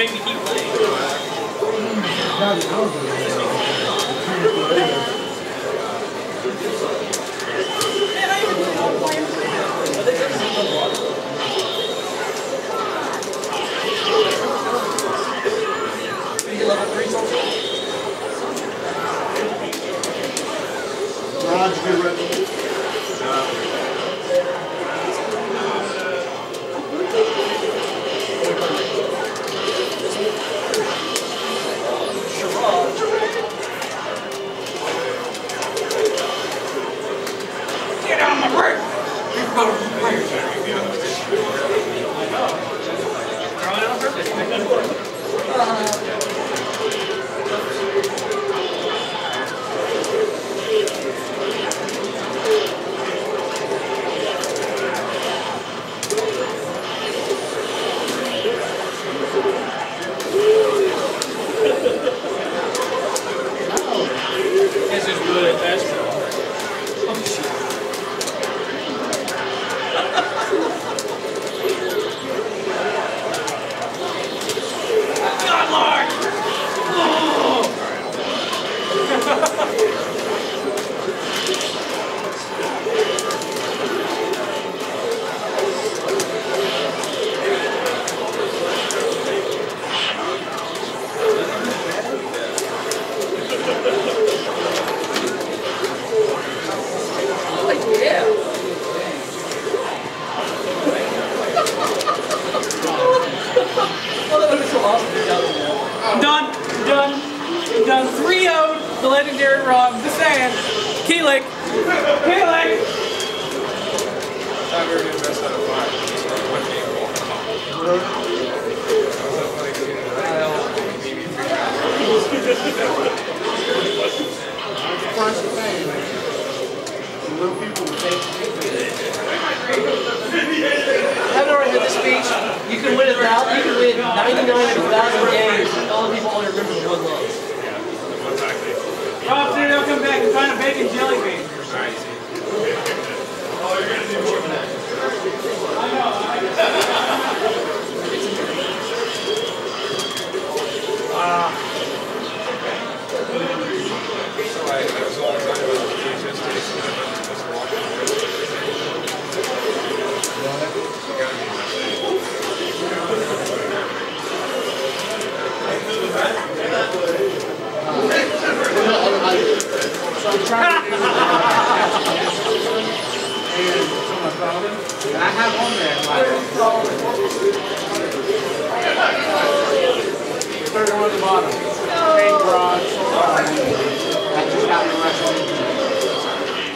make me keep playing. blue people I've never heard this speech. You can win a thousand, you can win 99 of a 1,000 games. All the people on your river the one loss. Rob, dude, I'll come back and find a bacon jelly bean. I'm trying to And I have on there like third one at the bottom. Main garage. I just got the rest.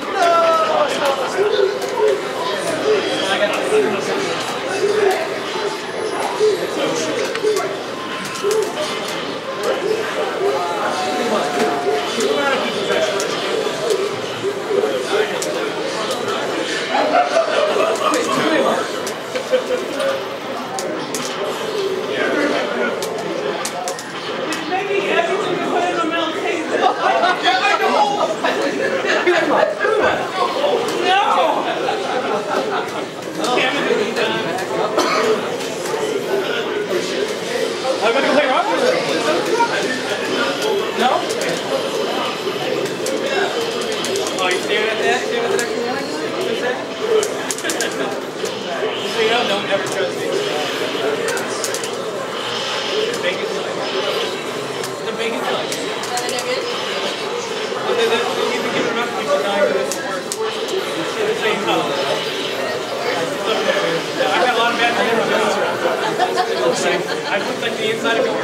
No! I got the It's not a good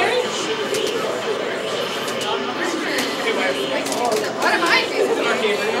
What am I doing?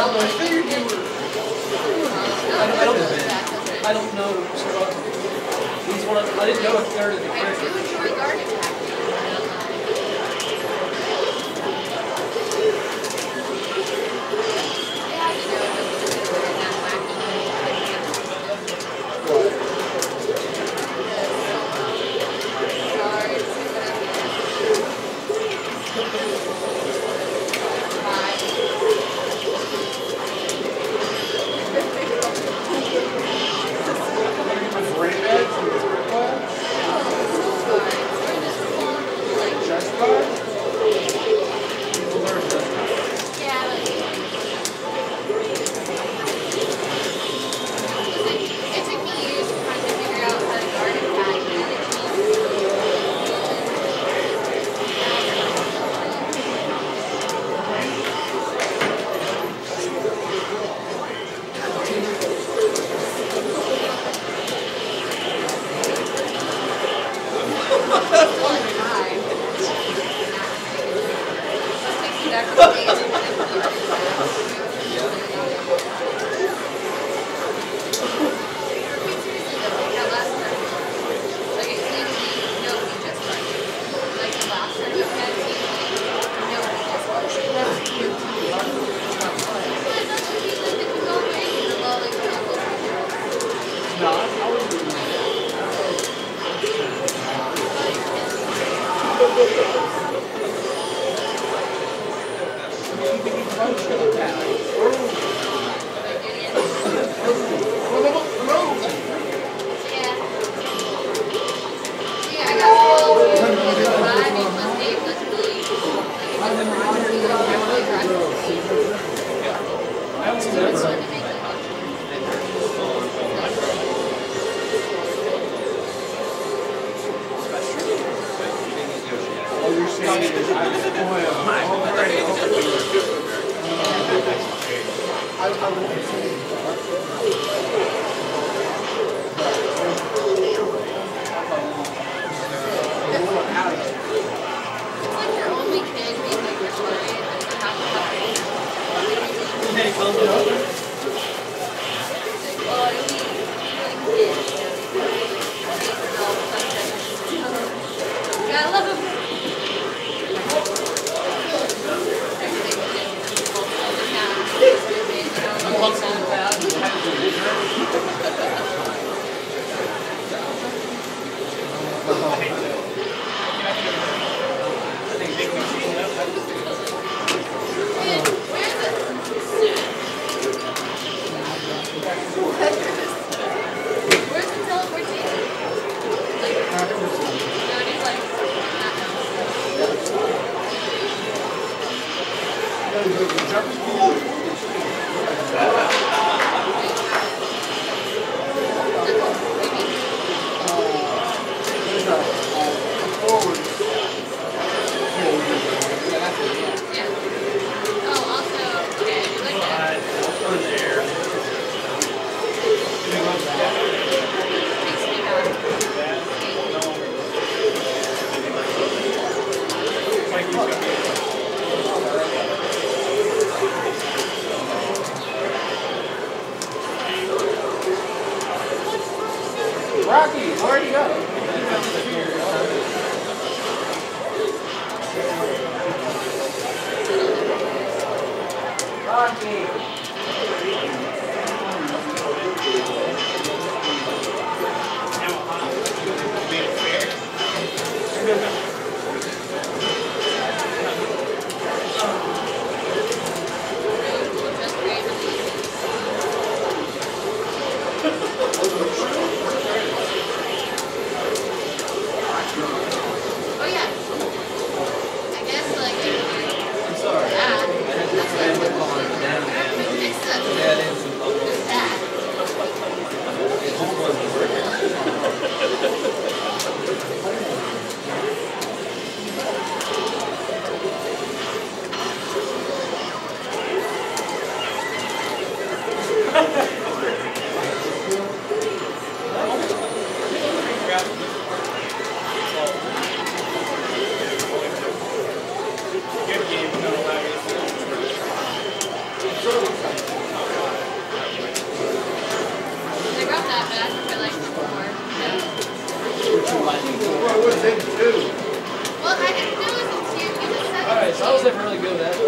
I figured you were. I don't, I don't, know. I didn't know a third of the cricket. actually really good at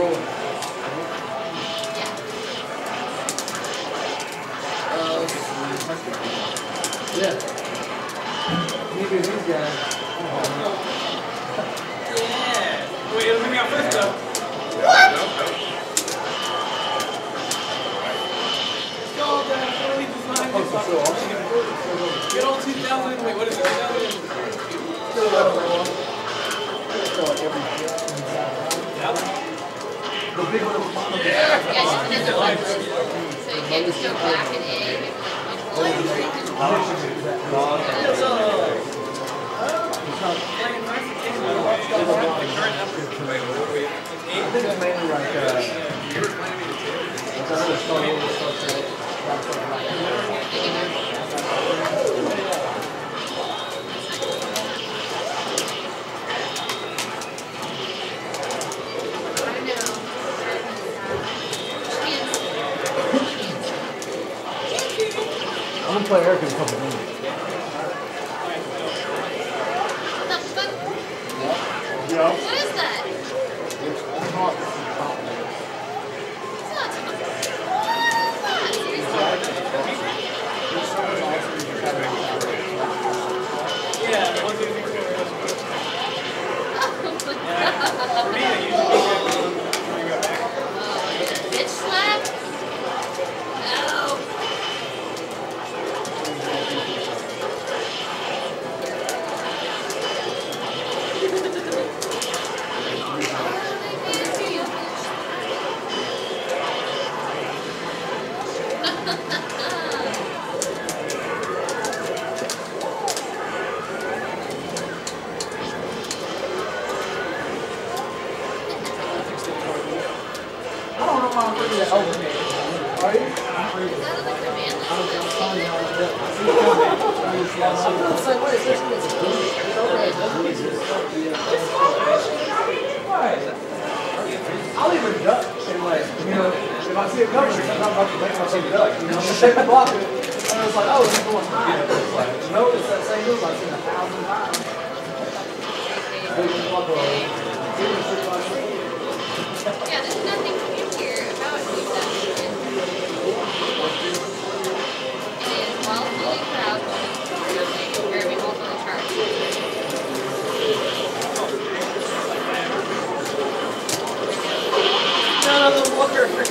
rolling. I'm gonna play Eric in a couple minutes. Yeah. What is that? It's not. It's not. What is. Oh. Bitch slap? I'll even duck same like, You know, if I see a cover, I'm not about to make myself duck. You know, shake the block. And was like, oh, it's going high. It's like, no, it's that same move I've seen a thousand times. None of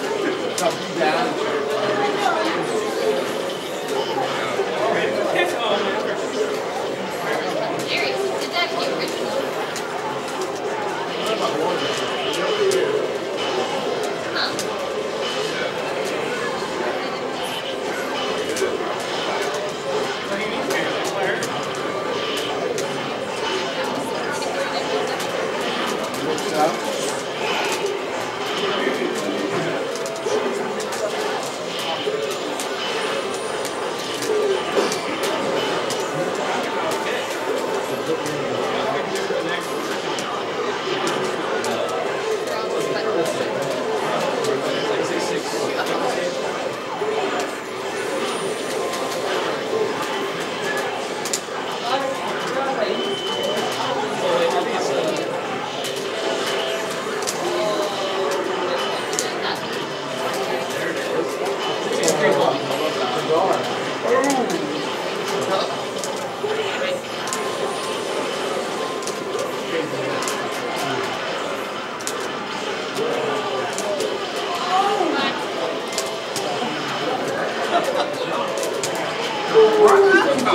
I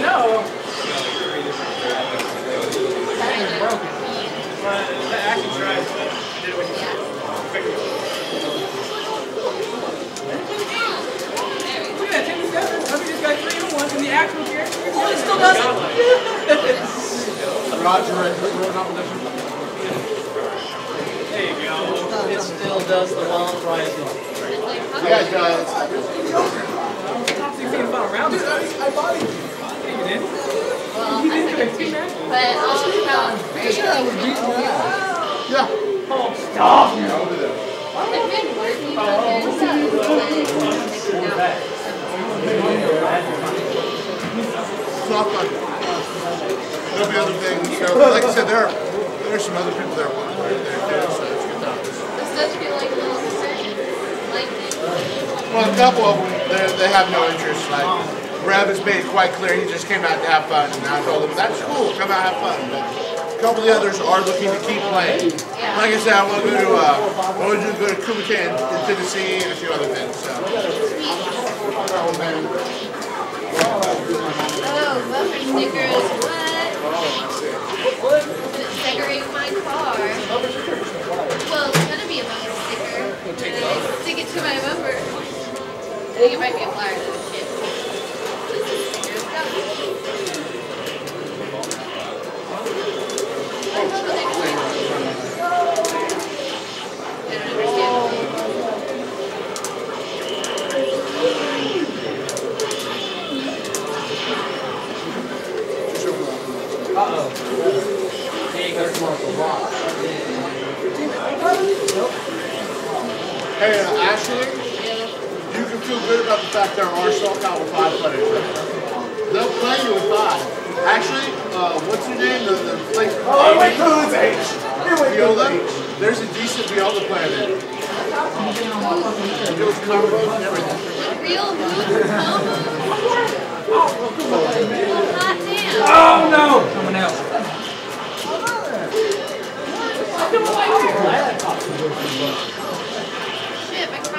know. I Timmy Seven. I mean, this guy three and one in the still does it. Roger. There you go. It still does the Mount Rising. Yeah, uh, it does. Top 16 final round. Dude, I, I bought it. You did? Well, You I did think it, man. But uh, I'll count. Yeah. Oh, stop. I've been working on this. but no. It's not fun. There'll be other things. So, like I said, there are there's some other people there working right there too, so it's good times. This does feel like a little concern. Like, Well, a couple of them, they have no interest. Like Rev has made it quite clear he just came out to have fun, and I told him that's cool, come out have fun. But a couple of the others are looking to keep playing. Like I said, I want to go to uh, I want to go to Kumakan in Tennessee and a few other things. So. Oh oh, bumper stickers. What? Decorate my car. Well, it's gonna be a bumper sticker. And then I stick it to my bumper. I think it might be a flyer though. Shit. Just a sticker. It's got- I don't know what they call it. I don't understand. Uh-oh. There you go, Marco. Rock. Hey, uh, Ashley, you can feel good about the fact there are Salt out with five players. They'll play you with five. Actually, uh, what's your name? The, the like, Oh, wait, who's H? Viola. There's a decent Viola player there. He goes combos and everything. Real move combo. Oh, hot damn. Oh, no. Someone else. Shit, I